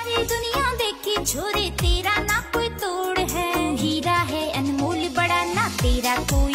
सारी दुनिया देखी छोरे तेरा ना कोई तोड़ है। हीरा है अनमोल, बड़ा ना तेरा कोई